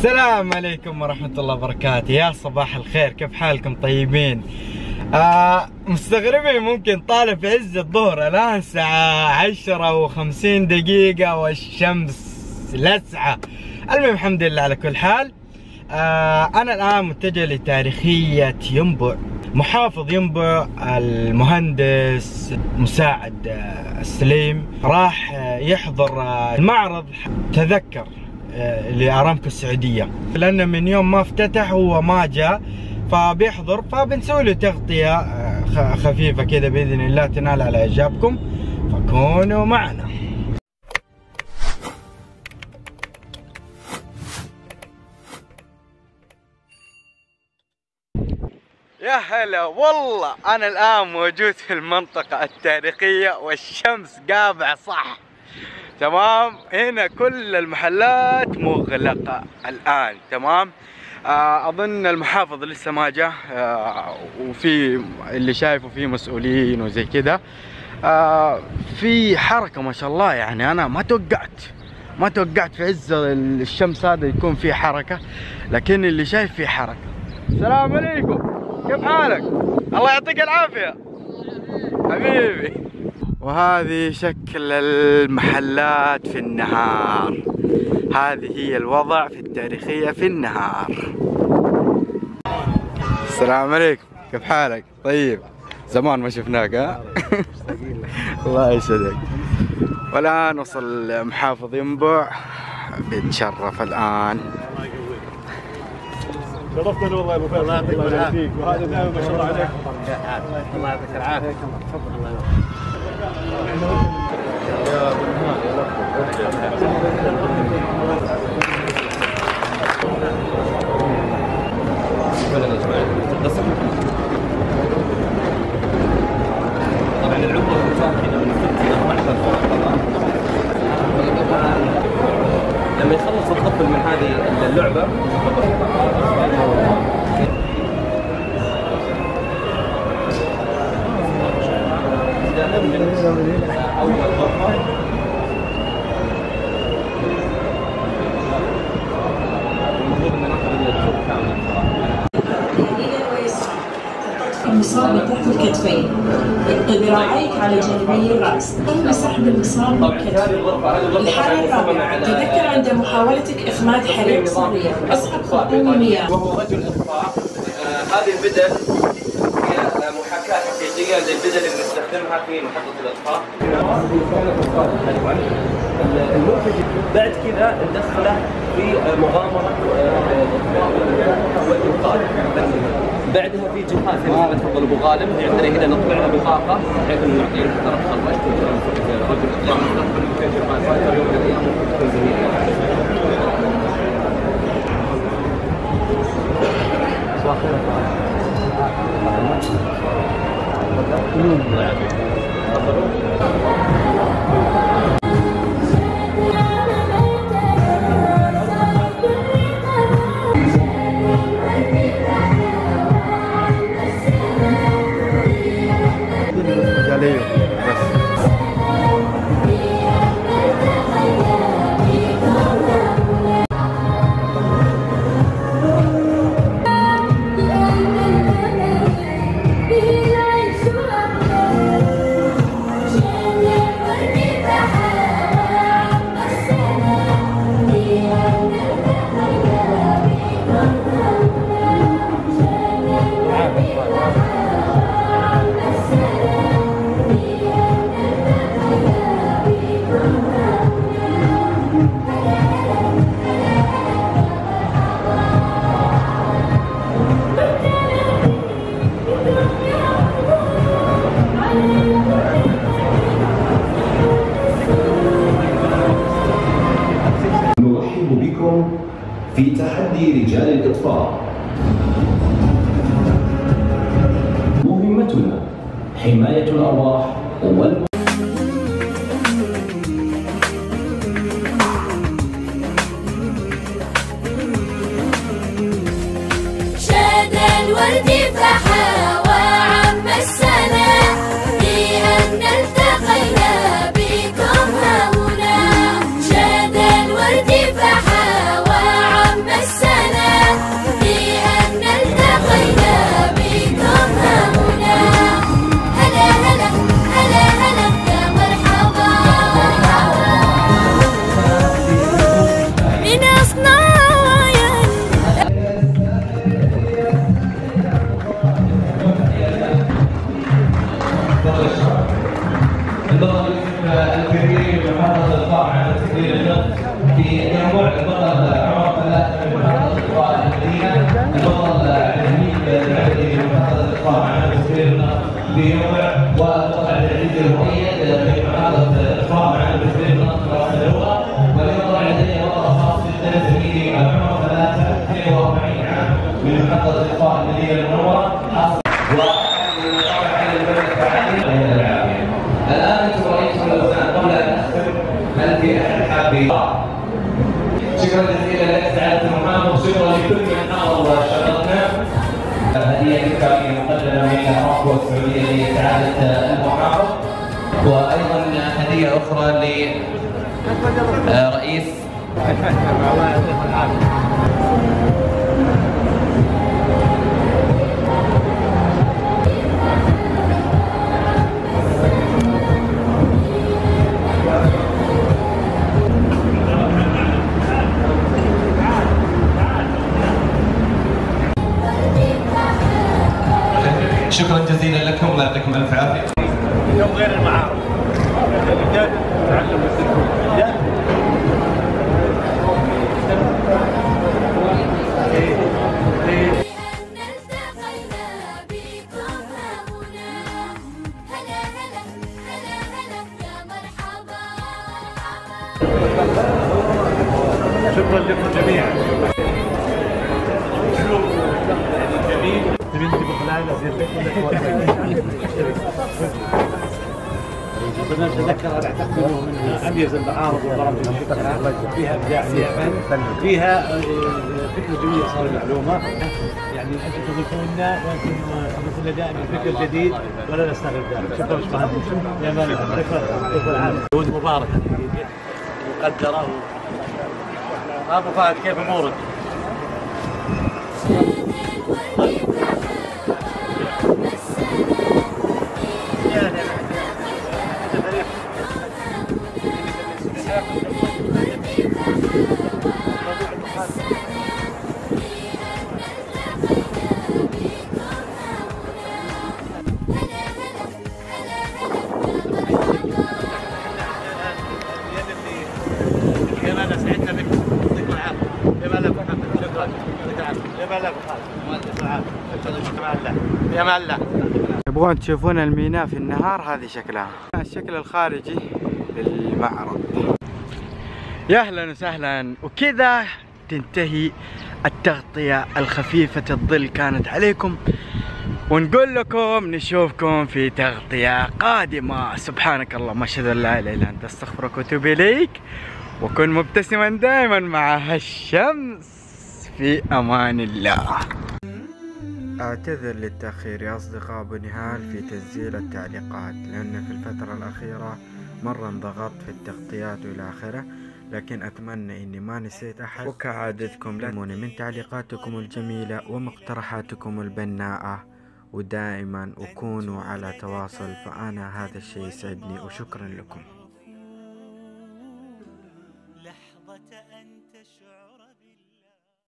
السلام عليكم ورحمة الله وبركاته. يا صباح الخير كيف حالكم طيبين؟ آه مستغربين ممكن طالع في عز الظهر الآن الساعة عشرة وخمسين دقيقة والشمس لسعة. المهم الحمد لله على كل حال. آه أنا الآن متجه لتاريخية ينبع محافظ ينبع المهندس مساعد آه، سليم. راح آه، يحضر آه، المعرض تذكر. آه، لأرامكو السعودية. لأنه من يوم ما افتتح هو ما جاء فبيحضر فبنسوي له تغطية آه، خفيفة كذا بإذن الله تنال على إعجابكم. فكونوا معنا. يا هلا والله أنا الآن موجود في المنطقة التاريخية والشمس قابعة صح. تمام؟ هنا كل المحلات مغلقة الآن تمام؟ آه أظن المحافظ لسه ما جاء آه وفي اللي شايفه في مسؤولين وزي كذا. آه في حركة ما شاء الله يعني أنا ما توقعت ما توقعت في عز الشمس هذا يكون في حركة لكن اللي شايف في حركة. السلام عليكم كيف حالك؟ الله يعطيك العافية. حبيبي. وهذه شكل المحلات في النهار. هذه هي الوضع في التاريخية في النهار. السلام عليكم. كيف حالك؟ طيب. زمان ما شفناك ها؟ الله يسعدك. والآن وصل محافظ ينبع. بنتشرف الآن. شرفتنا والله يا أبو فهد. الله يعطيك العافية. وهذا دائما ما شاء الله عليك. الله يعطيك العافية. تفضل. الله طبعا العمده المشاركه لما يخلص الطفل من هذه اللعبة المصاب تحت الكتفين. اقلب ذراعيك على جانبي الرأس. قم بسحب المصاب من طبعا هذه الكتف. الغرفه هذه الغرفه الحالة طبعا مصممه الرابعة. على تذكر عند محاولتك إخماد حريق صغير. أسحب خرطوم المياه. وهو رجل اطفاء آه، هذه البدل هي محاكاة حقيقية للبدل اللي نستخدمها في محطة الإطفاء. المنتج بعد كذا ندخله في آه، مغامرة آه، بعدها في جهاز زي ما تفضل أبو غالب. عندنا هنا نطبع له بطاقة. بحيث إنه نعطيه ترى تخرجت رجل فايتر يوم من الأيام ممكن تكون Thank you. تحدي رجال الإطفاء مهمتنا حماية الأرواح وال شاد الورد البطل الكبير محمد القاع على تسجيل النقد في التنوع البطل عمر ثلاثة من محافظة القاع المدينة البطل عزمين المهدي من محافظة القاع على تسجيل النقد في يومع والبطل عبد العزيز المؤيد من محافظة القاع على تسجيل النقد رأس اللغة واليوم طبعا لدينا بطل خاص جدا وشرفنا هدية إكرامية مقدمة من أراكو السعودية لسعادة المحافظ وأيضا هدية أخرى لرئيس الله يعطيكم الف عافيه يوم غير المعارض الجداد تعلم الجداد بأن التقينا بكم هنا هلا هلا هلا هلا يا مرحبا شكرا لكم جميعا تبي خلال ازيد كنا نتذكر اعتقد انه من اميز المعارض والبرامج اللي فيها ابداع فعلا فيها آه، فكره جميله صار المعلومه يعني أنتم تضيفونا وأنتم تضيفون لنا دائما فكر جديد ولا نستغل ذلك شكرا مهندس يا مان شكرا شكرا العافيه مباركه مقدره ابو فهد كيف امورك؟ يا مالا تبغون تشوفون الميناء في النهار هذه شكلها. الشكل الخارجي للمعرض. يا أهلا وسهلا. وكذا تنتهي التغطية الخفيفة الظل كانت عليكم. ونقول لكم نشوفكم في تغطية قادمة. سبحانك اللهم أشهد أن لا إله إلا أنت أستغفرك وأتوب إليك. وكن مبتسما دائما مع هالشمس في أمان الله. أعتذر للتأخير يا أصدقاء أبو نهال في تسجيل التعليقات لأن في الفترة الأخيرة مرة انضغطت في التغطيات وإلى آخره لكن أتمنى إني ما نسيت أحد. وكعادتكم لموني من تعليقاتكم الجميلة ومقترحاتكم البناءة ودائما وكونوا على تواصل فأنا هذا الشيء يسعدني وشكرا لكم.